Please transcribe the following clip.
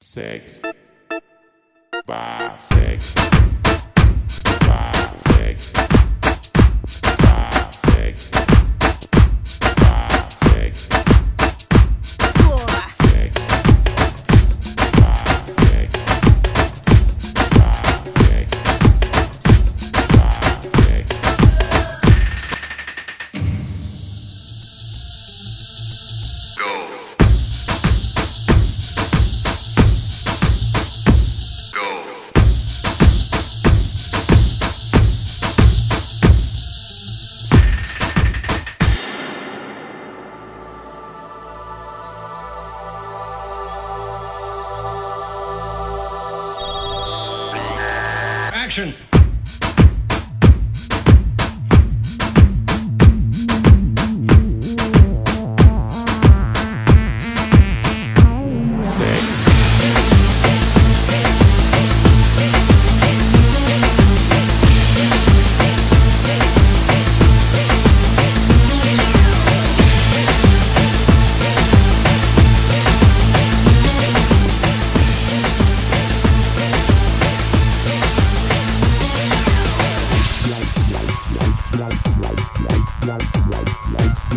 six, five, six, five, six, Action!